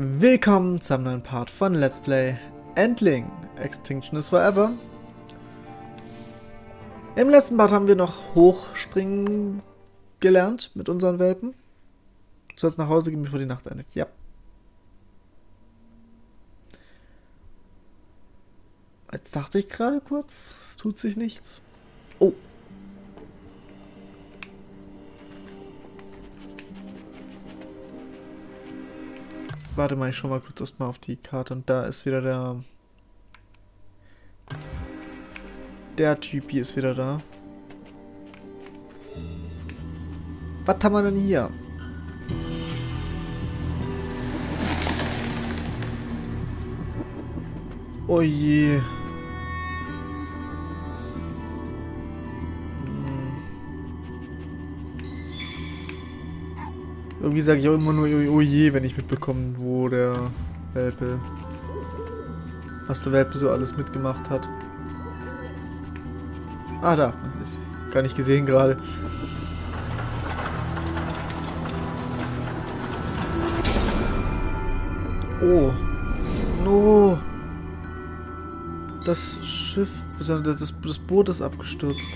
Willkommen zum neuen Part von Let's Play Endling Extinction is Forever. Im letzten Part haben wir noch hochspringen gelernt mit unseren Welpen. Du sollst nach Hause gehen, bevor die Nacht endet. Ja. Jetzt dachte ich gerade kurz, es tut sich nichts. Oh. Warte mal, ich schau mal kurz erstmal auf die Karte und da ist wieder der... Der Typ hier ist wieder da. Was haben wir denn hier? Oh je. Irgendwie sage ich auch immer nur oh je, wenn ich mitbekomme, wo der Welpe, was der Welpe so alles mitgemacht hat. Ah, da. Ist gar nicht gesehen gerade. Oh. No. Das Schiff, das, das Boot ist abgestürzt.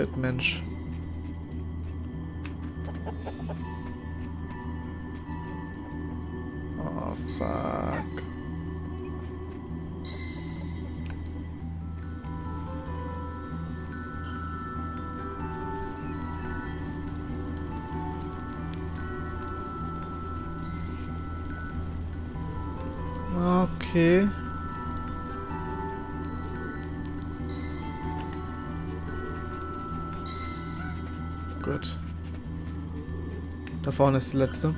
Oh shit, Mensch. Oh. Okay. Gut. Da vorne ist die letzte.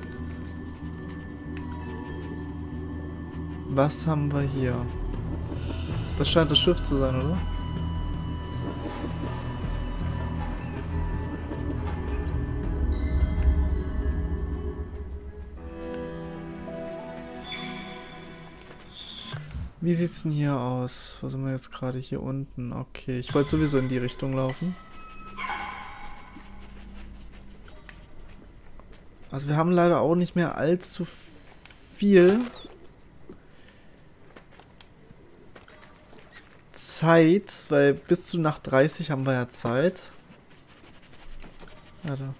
Was haben wir hier? Das scheint das Schiff zu sein, oder? Wie sieht's denn hier aus? Wo sind wir jetzt gerade hier unten? Okay, ich wollte sowieso in die Richtung laufen. Also wir haben leider auch nicht mehr allzu viel Zeit, weil bis zu Nacht 30 haben wir ja Zeit. Warte.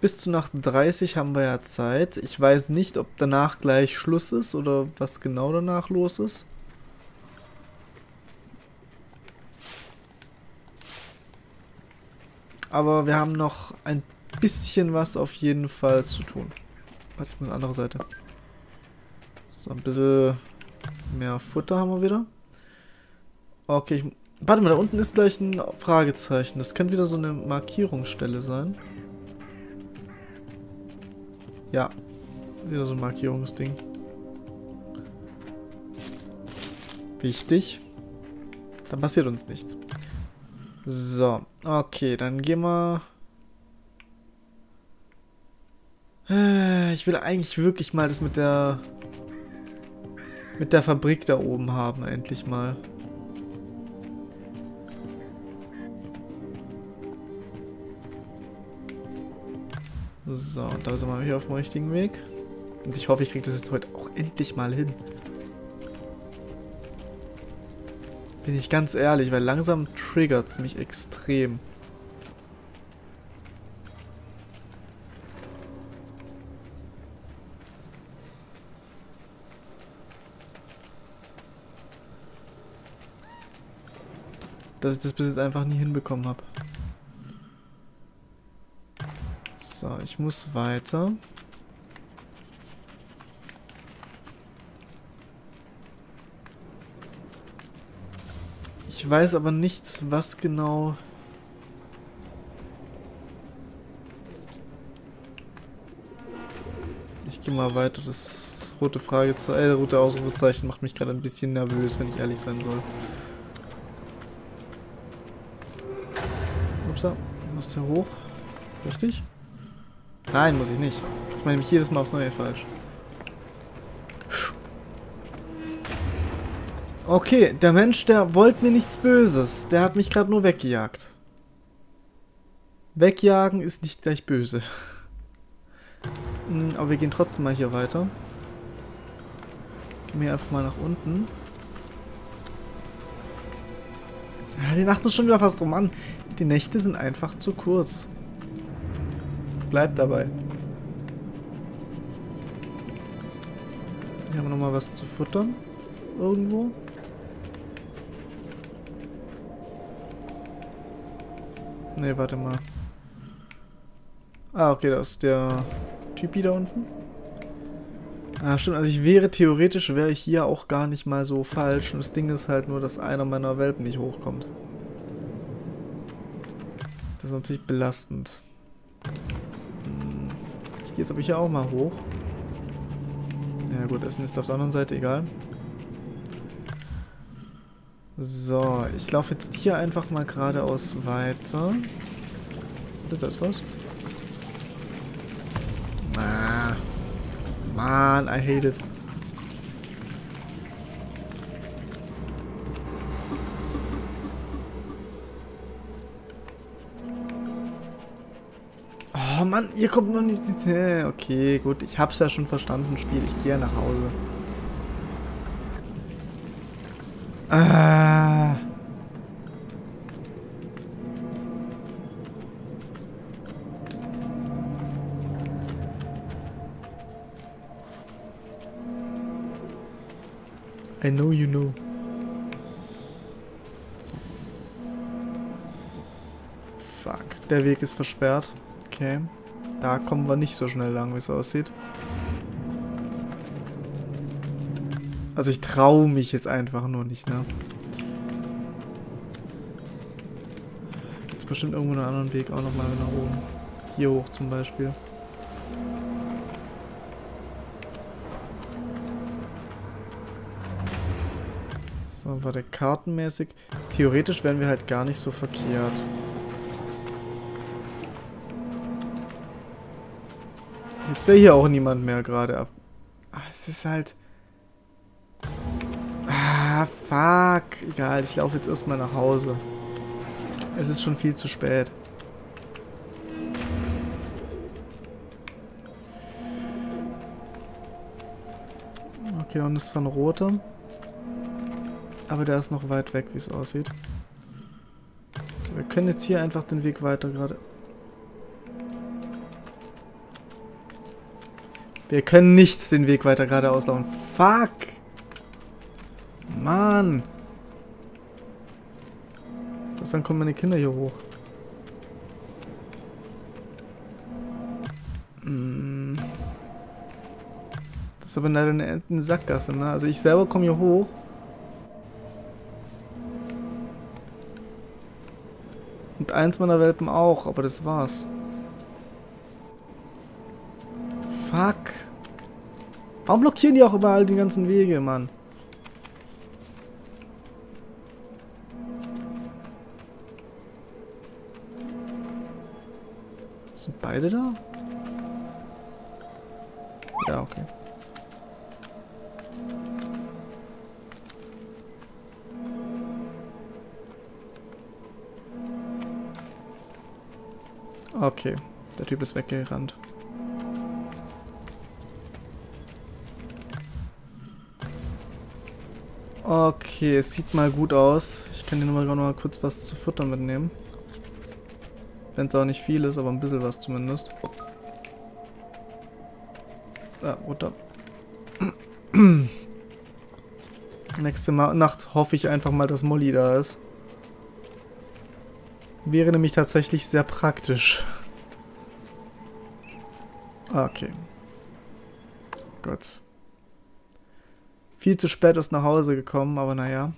Bis zu Nacht 30 haben wir ja Zeit. Ich weiß nicht, ob danach gleich Schluss ist oder was genau danach los ist. Aber wir haben noch ein bisschen was auf jeden Fall zu tun. Warte, ich muss eine andere Seite. So, ein bisschen mehr Futter haben wir wieder. Okay, ich, warte mal, da unten ist gleich ein Fragezeichen. Das könnte wieder so eine Markierungsstelle sein. Ja, wieder so ein Markierungsding. Wichtig. Dann passiert uns nichts. So, okay, dann gehen wir... Äh, ich will eigentlich wirklich mal das mit der... Mit der Fabrik da oben haben, endlich mal. So, da sind wir hier auf dem richtigen Weg. Und ich hoffe, ich kriege das jetzt heute auch endlich mal hin. Bin ich ganz ehrlich, weil langsam triggert es mich extrem. Dass ich das bis jetzt einfach nie hinbekommen habe. So, ich muss weiter. Ich weiß aber nicht, was genau... Ich gehe mal weiter. Das rote Fragezeichen, äh, rote Ausrufezeichen macht mich gerade ein bisschen nervös, wenn ich ehrlich sein soll. Upsa, muss da hoch. Richtig? Nein, muss ich nicht. Das mache ich jedes Mal aufs Neue falsch. Okay, der Mensch, der wollte mir nichts Böses. Der hat mich gerade nur weggejagt. Wegjagen ist nicht gleich böse. Hm, aber wir gehen trotzdem mal hier weiter. Gehen wir einfach mal nach unten. Die Nacht ist schon wieder fast rum an. Die Nächte sind einfach zu kurz. Bleibt dabei. Hier haben wir nochmal was zu futtern. Irgendwo. Ne, warte mal. Ah, okay, da ist der Typi da unten. Ah, stimmt. Also ich wäre theoretisch, wäre ich hier auch gar nicht mal so falsch. Und das Ding ist halt nur, dass einer meiner Welpen nicht hochkommt. Das ist natürlich belastend. Hm. Ich gehe jetzt aber hier auch mal hoch. Ja gut, Essen ist auf der anderen Seite, egal. So, ich laufe jetzt hier einfach mal geradeaus weiter. Da ist was. Ah. Man, I hate it. Oh Mann, ihr kommt noch nicht. Okay, gut. Ich hab's ja schon verstanden, Spiel. Ich gehe nach Hause. Ah. I know you know. Fuck, der Weg ist versperrt. Okay. Da kommen wir nicht so schnell lang, wie es aussieht. Also ich traue mich jetzt einfach nur nicht, ne? Gibt bestimmt irgendwo einen anderen Weg auch nochmal nach oben. Hier hoch zum Beispiel. War der kartenmäßig. Theoretisch wären wir halt gar nicht so verkehrt. Jetzt wäre hier auch niemand mehr gerade ab. Ach, es ist halt... Ah, fuck. Egal, ich laufe jetzt erstmal nach Hause. Es ist schon viel zu spät. Okay, und ist von roter. Aber der ist noch weit weg, wie es aussieht. So, wir können jetzt hier einfach den Weg weiter gerade... Wir können nicht den Weg weiter geradeaus laufen. Fuck! Mann! Was, dann kommen meine Kinder hier hoch. Hm. Das ist aber leider eine Sackgasse, ne? Also ich selber komme hier hoch. Eins meiner Welpen auch, aber das war's. Fuck. Warum blockieren die auch überall die ganzen Wege, Mann? Sind beide da? Ja, okay. Okay, der Typ ist weggerannt. Okay, es sieht mal gut aus. Ich kann dir nur mal, mal kurz was zu futtern mitnehmen. Wenn es auch nicht viel ist, aber ein bisschen was zumindest. Ah, runter. Nächste mal Nacht hoffe ich einfach mal, dass Molly da ist. Wäre nämlich tatsächlich sehr praktisch. Okay. Gut. Viel zu spät ist nach Hause gekommen, aber naja.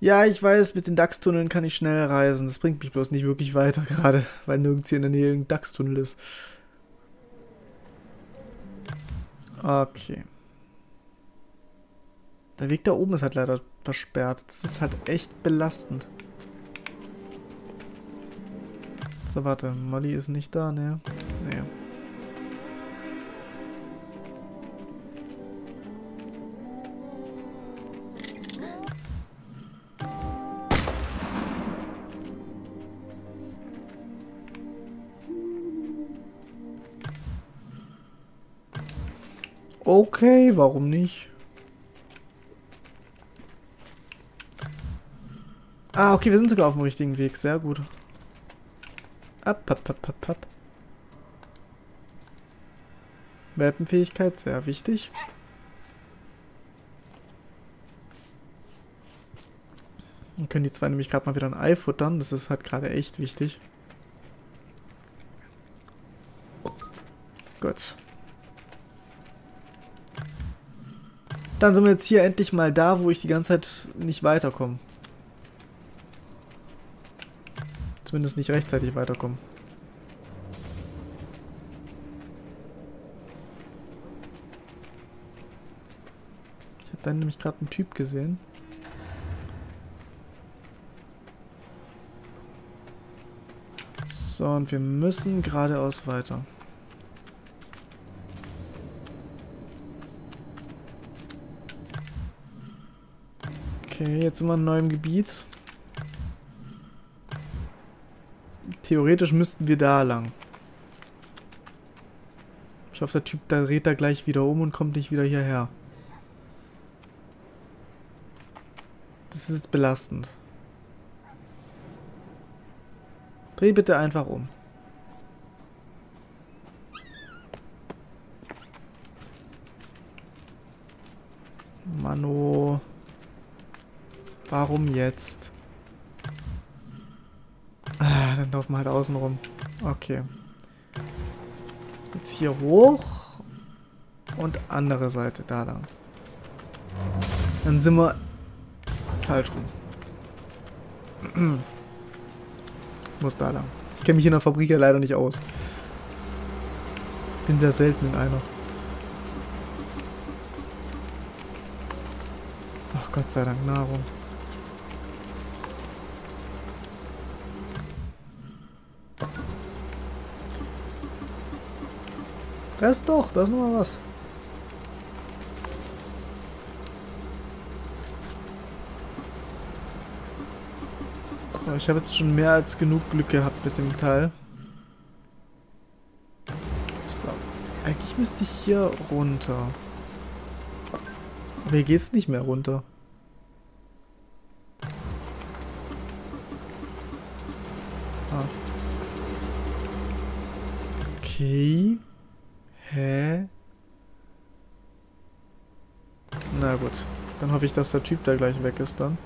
Ja, ich weiß, mit den DAX-Tunneln kann ich schnell reisen. Das bringt mich bloß nicht wirklich weiter gerade, weil nirgends hier in der Nähe ein DAX-Tunnel ist. Okay. Der Weg da oben ist halt leider versperrt. Das ist halt echt belastend. So, warte, Molly ist nicht da, ne? Ne. Okay, warum nicht? Ah, okay, wir sind sogar auf dem richtigen Weg. Sehr gut. Ab, ab, ab, ab, ab. Welpenfähigkeit, sehr wichtig. Dann können die zwei nämlich gerade mal wieder ein Ei futtern. Das ist halt gerade echt wichtig. Gut. Dann sind wir jetzt hier endlich mal da, wo ich die ganze Zeit nicht weiterkomme. Zumindest nicht rechtzeitig weiterkomme. Ich habe dann nämlich gerade einen Typ gesehen. So, und wir müssen geradeaus weiter. Okay, jetzt sind wir in neuem Gebiet. Theoretisch müssten wir da lang. Ich hoffe, der Typ da dreht da gleich wieder um und kommt nicht wieder hierher. Das ist jetzt belastend. Dreh bitte einfach um. Mano. Warum jetzt? Laufen halt außen rum. Okay. Jetzt hier hoch. Und andere Seite, da lang. Dann sind wir falsch rum. Muss da lang. Ich kenne mich in der Fabrik ja leider nicht aus. Bin sehr selten in einer. Ach Gott sei Dank, Nahrung. Fress doch, da ist noch mal was. So, ich habe jetzt schon mehr als genug Glück gehabt mit dem Teil. So, eigentlich müsste ich hier runter. Aber hier geht es nicht mehr runter. Ah. Okay. Hä? Na gut. Dann hoffe ich, dass der Typ da gleich weg ist dann.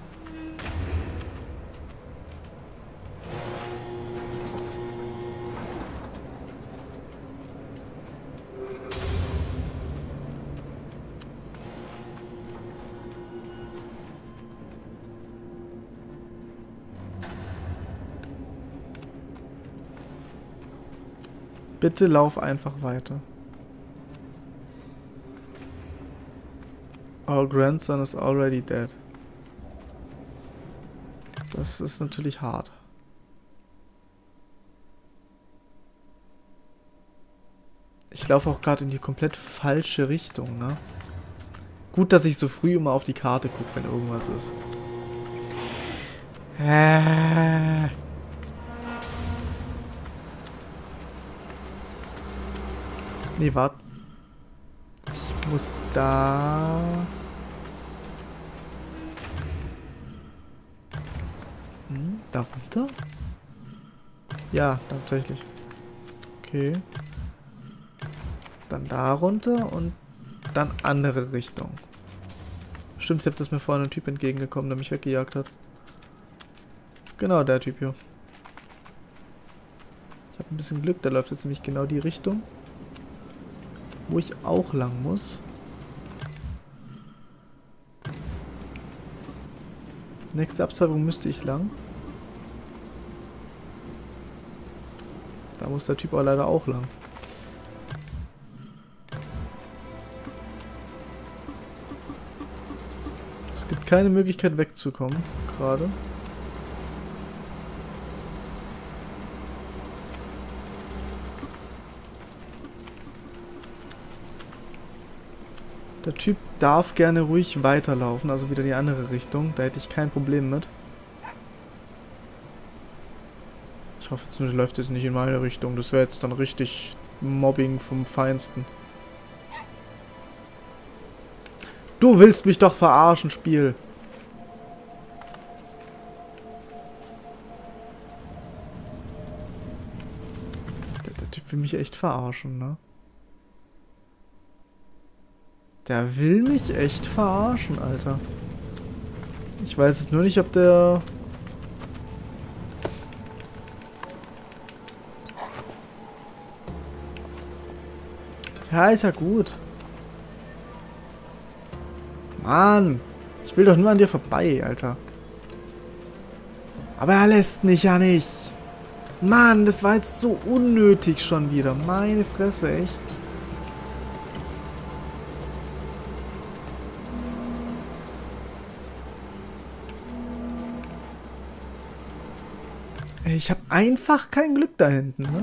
Bitte lauf einfach weiter. Our grandson is already dead. Das ist natürlich hart. Ich laufe auch gerade in die komplett falsche Richtung, ne? Gut, dass ich so früh immer auf die Karte gucke, wenn irgendwas ist. Äh. Nee, warte. Ich muss da... da runter? Ja, tatsächlich. Okay. Dann da runter und dann andere Richtung. Stimmt, ich habe das mir vorhin ein Typ entgegengekommen, der mich weggejagt hat. Genau, der Typ hier. Ich habe ein bisschen Glück, der läuft jetzt nämlich genau die Richtung, wo ich auch lang muss. Nächste Abzweigung müsste ich lang. Muss der Typ aber leider auch lang. Es gibt keine Möglichkeit wegzukommen, gerade. Der Typ darf gerne ruhig weiterlaufen, also wieder in die andere Richtung. Da hätte ich kein Problem mit. Ich hoffe jetzt nur, läuft jetzt nicht in meine Richtung. Das wäre jetzt dann richtig Mobbing vom Feinsten. Du willst mich doch verarschen, Spiel. Der, der Typ will mich echt verarschen, ne? Der will mich echt verarschen, Alter. Ich weiß jetzt nur nicht, ob der... Ja, ist ja gut. Mann. Ich will doch nur an dir vorbei, Alter. Aber er lässt mich ja nicht. Mann, das war jetzt so unnötig schon wieder. Meine Fresse, echt. Ich habe einfach kein Glück da hinten, ne?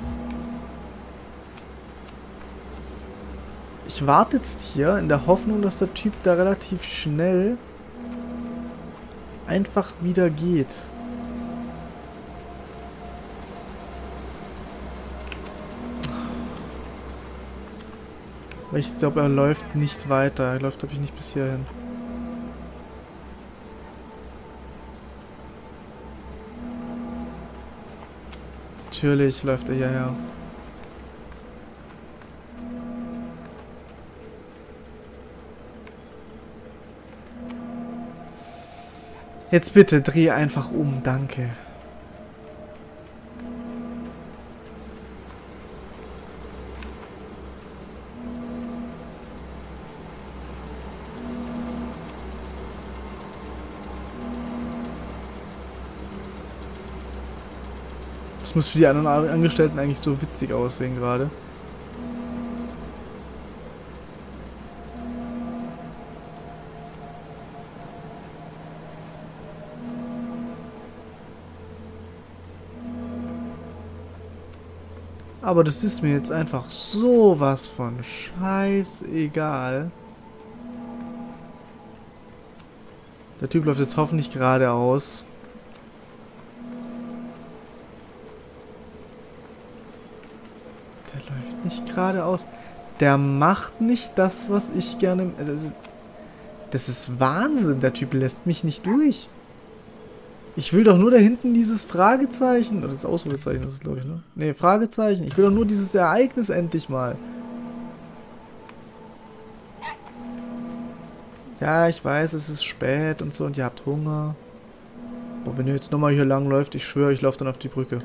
Ich warte jetzt hier in der Hoffnung, dass der Typ da relativ schnell einfach wieder geht. Aber ich glaube, er läuft nicht weiter. Er läuft, glaube ich, nicht bis hierhin. Natürlich läuft er hierher. Jetzt bitte dreh einfach um, danke. Das muss für die anderen Angestellten eigentlich so witzig aussehen gerade. Aber das ist mir jetzt einfach sowas von scheißegal. Der Typ läuft jetzt hoffentlich geradeaus. Der läuft nicht geradeaus. Der macht nicht das, was ich gerne... Das ist Wahnsinn. Der Typ lässt mich nicht durch. Ich will doch nur da hinten dieses Fragezeichen. Oder das Ausrufezeichen das ist glaube ich, ne? Ne, Fragezeichen. Ich will doch nur dieses Ereignis endlich mal. Ja, ich weiß, es ist spät und so und ihr habt Hunger. Boah, wenn ihr jetzt nochmal hier lang läuft, ich schwöre, ich laufe dann auf die Brücke.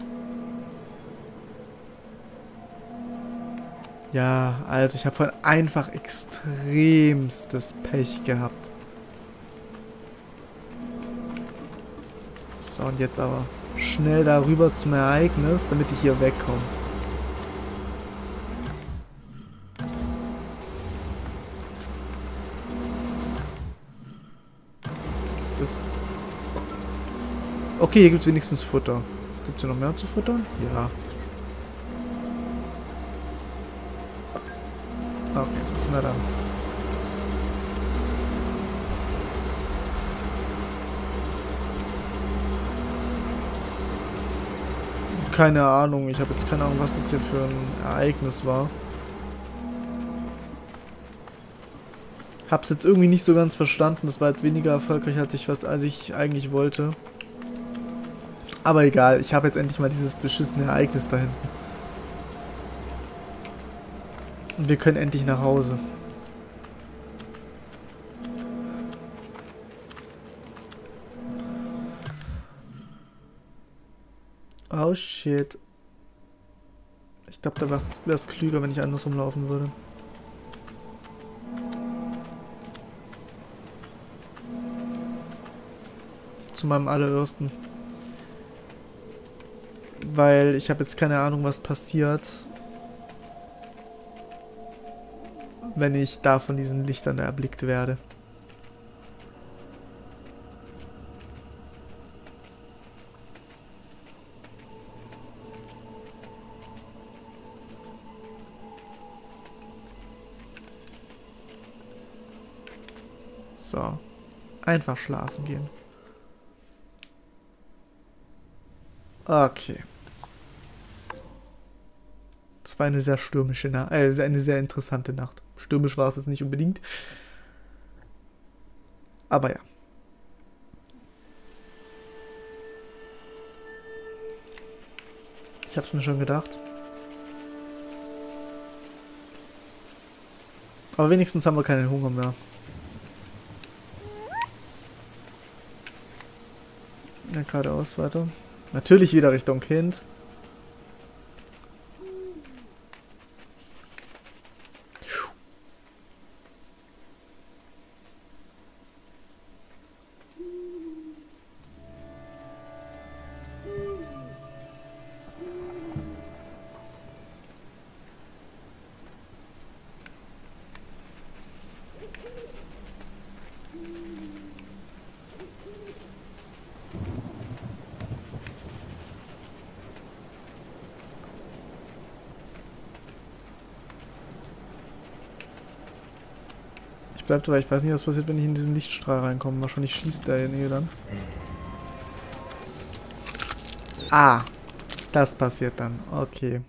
Ja, also ich habe vorhin einfach extremstes Pech gehabt. So, und jetzt aber schnell darüber zum Ereignis, damit ich hier wegkomme. Das... Okay, hier gibt es wenigstens Futter. Gibt es hier noch mehr zu futtern? Ja. Okay, na dann. Keine Ahnung, ich habe jetzt keine Ahnung, was das hier für ein Ereignis war. Hab's jetzt irgendwie nicht so ganz verstanden. Das war jetzt weniger erfolgreich, als ich, was, als ich eigentlich wollte. Aber egal, ich habe jetzt endlich mal dieses beschissene Ereignis da hinten. Und wir können endlich nach Hause. Oh shit. Ich glaube, da wäre es klüger, wenn ich andersrum laufen würde. Zu meinem allerersten. Weil ich habe jetzt keine Ahnung, was passiert. Wenn ich da von diesen Lichtern erblickt werde. Einfach schlafen gehen. Okay. Das war eine sehr stürmische Nacht. Äh, eine sehr interessante Nacht. Stürmisch war es jetzt nicht unbedingt. Aber ja. Ich hab's mir schon gedacht. Aber wenigstens haben wir keinen Hunger mehr. Ja, geradeaus weiter. Natürlich wieder Richtung Kind. Ich bleib dabei, ich weiß nicht, was passiert, wenn ich in diesen Lichtstrahl reinkomme. Wahrscheinlich schießt derjenige dann. Ah, das passiert dann. Okay.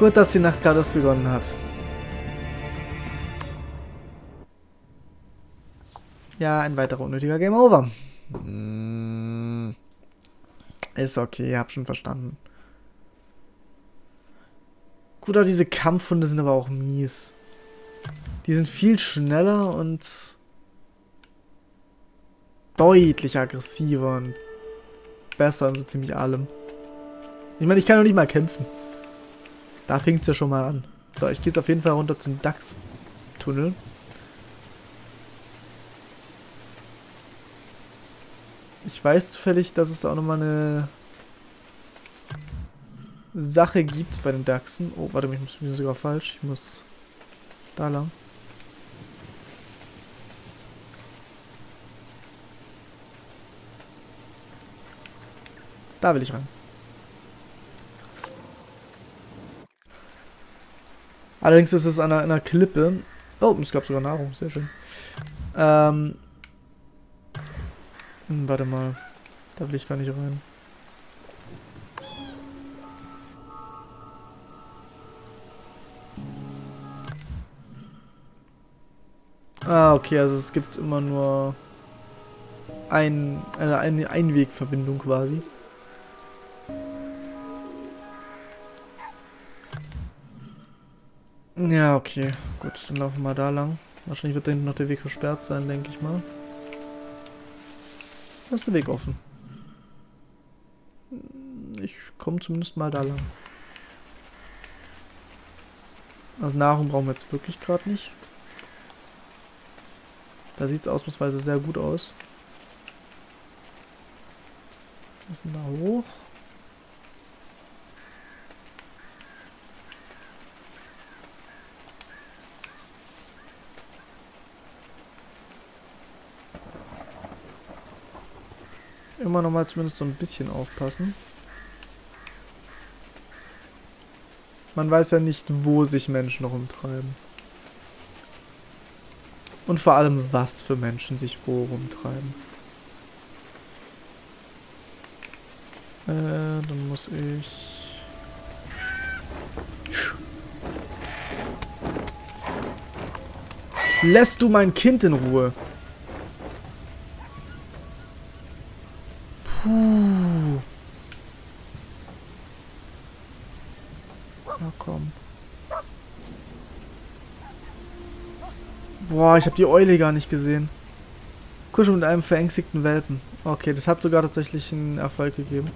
Gut, dass die Nacht gerade erst begonnen hat. Ja, ein weiterer unnötiger Game Over. Hm. Ist okay, hab schon verstanden. Gut, aber diese Kampfhunde sind aber auch mies. Die sind viel schneller und deutlich aggressiver und besser in so ziemlich allem. Ich meine, ich kann noch nicht mal kämpfen. Da fängt es ja schon mal an. So, ich gehe jetzt auf jeden Fall runter zum DAX-Tunnel. Ich weiß zufällig, dass es auch nochmal eine Sache gibt bei den Dachsen. Oh, warte, ich bin sogar falsch. Ich muss da lang. Da will ich rein. Allerdings ist es an einer, einer Klippe. Oh, es gab sogar Nahrung. Sehr schön. Ähm. Hm, warte mal. Da will ich gar nicht rein. Ah, okay, also es gibt immer nur ein, eine, eine Einwegverbindung quasi. Ja, okay. Gut, dann laufen wir mal da lang. Wahrscheinlich wird da hinten noch der Weg versperrt sein, denke ich mal. Da ist der Weg offen. Ich komme zumindest mal da lang. Also Nahrung brauchen wir jetzt wirklich gerade nicht. Da sieht es ausnahmsweise sehr gut aus. Wir müssen da hoch. Immer noch mal zumindest so ein bisschen aufpassen. Man weiß ja nicht, wo sich Menschen rumtreiben. Und vor allem, was für Menschen sich wo rumtreiben. Äh, dann muss ich... Lässt du mein Kind in Ruhe? Boah, ich habe die Eule gar nicht gesehen. Kuschel mit einem verängstigten Welpen. Okay, das hat sogar tatsächlich einen Erfolg gegeben.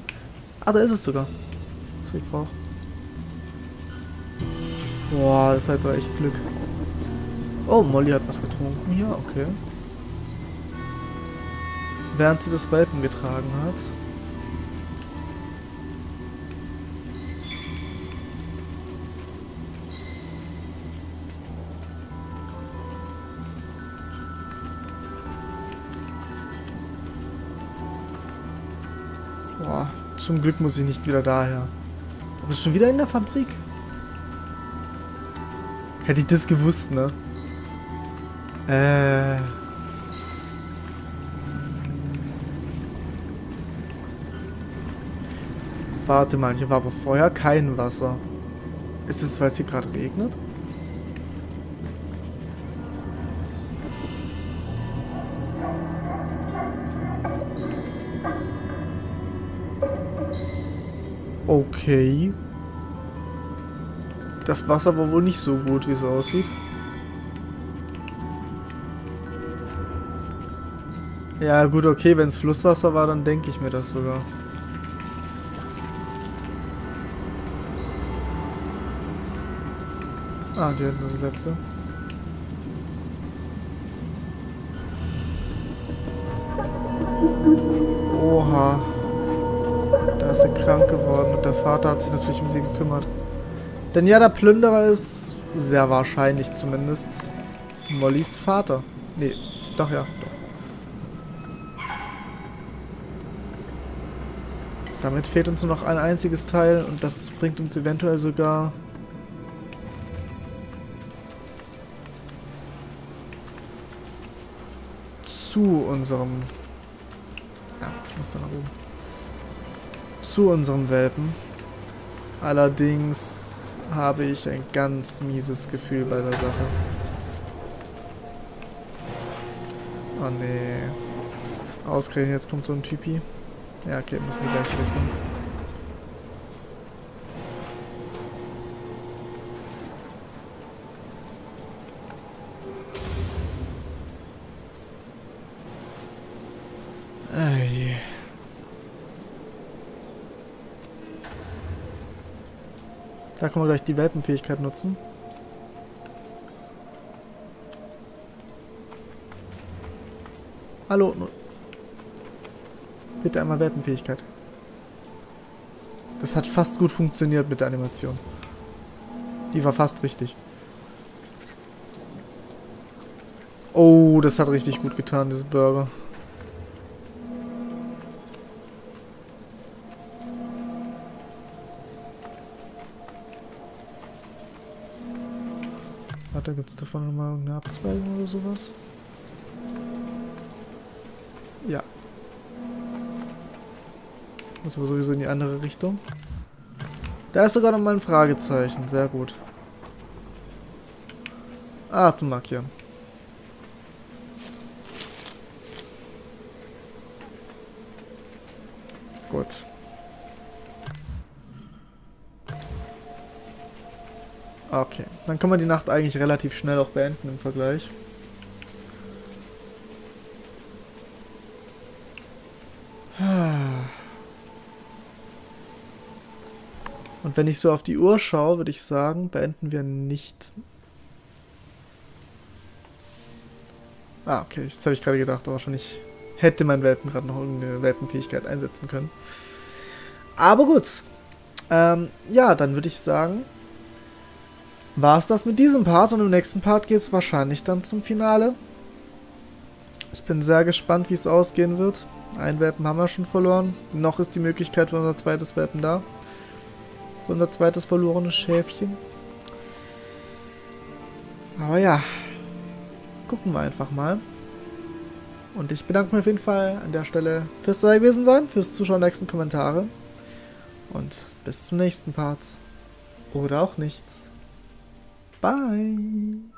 Ah, da ist es sogar. Was ich brauche. Boah, das hat echt Glück. Oh, Molly hat was getrunken hier, okay. Während sie das Welpen getragen hat. Boah, zum Glück muss ich nicht wieder daher. Du bist schon wieder in der Fabrik? Hätte ich das gewusst, ne? Äh... Warte mal, hier war aber vorher kein Wasser. Ist es, weil es hier gerade regnet? Okay. Das Wasser war wohl nicht so gut, wie es aussieht. Ja, gut, okay, wenn es Flusswasser war, dann denke ich mir das sogar. Ah, die ist das letzte. Oha. Der Vater hat sich natürlich um sie gekümmert. Denn ja, der Plünderer ist sehr wahrscheinlich zumindest Mollys Vater. Nee, doch ja, doch. Damit fehlt uns nur noch ein einziges Teil und das bringt uns eventuell sogar zu unserem... Ja, ich muss da nach oben. Zu unserem Welpen. Allerdings habe ich ein ganz mieses Gefühl bei der Sache. Oh nee. Ausgerechnet, jetzt kommt so ein Typi. Ja, okay, müssen die gleiche Richtung. Können wir gleich die Welpenfähigkeit nutzen. Hallo. Bitte einmal Welpenfähigkeit. Das hat fast gut funktioniert mit der Animation. Die war fast richtig. Oh, das hat richtig gut getan, diese Burger. Warte, gibt es davon nochmal irgendeine Abzweigung oder sowas? Ja. Muss aber sowieso in die andere Richtung. Da ist sogar nochmal ein Fragezeichen. Sehr gut. Ah, zum Markieren. Gut. Okay, dann kann man die Nacht eigentlich relativ schnell auch beenden im Vergleich. Und wenn ich so auf die Uhr schaue, würde ich sagen, beenden wir nicht. Ah, okay, jetzt habe ich gerade gedacht, aber wahrscheinlich hätte mein Welpen gerade noch irgendeine Welpenfähigkeit einsetzen können. Aber gut. Ähm, ja, dann würde ich sagen, war es das mit diesem Part und im nächsten Part geht es wahrscheinlich dann zum Finale. Ich bin sehr gespannt, wie es ausgehen wird. Ein Welpen haben wir schon verloren. Noch ist die Möglichkeit für unser zweites Welpen da. Für unser zweites verlorenes Schäfchen. Aber ja, gucken wir einfach mal. Und ich bedanke mich auf jeden Fall an der Stelle fürs dabei gewesen sein, fürs Zuschauen, nächsten Kommentare. Und bis zum nächsten Part. Oder auch nicht. Bye.